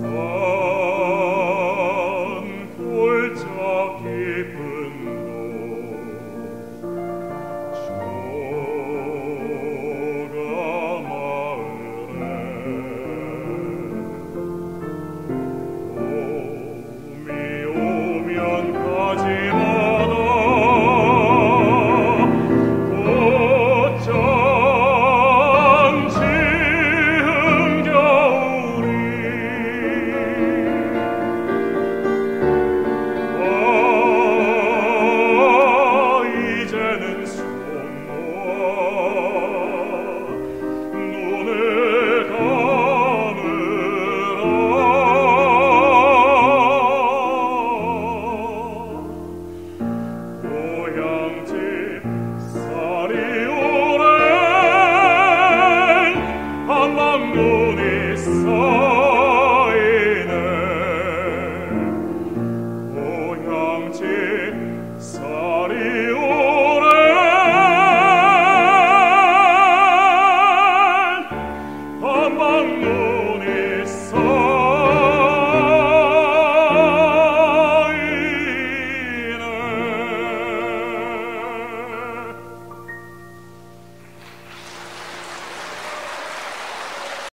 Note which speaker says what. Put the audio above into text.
Speaker 1: Oh.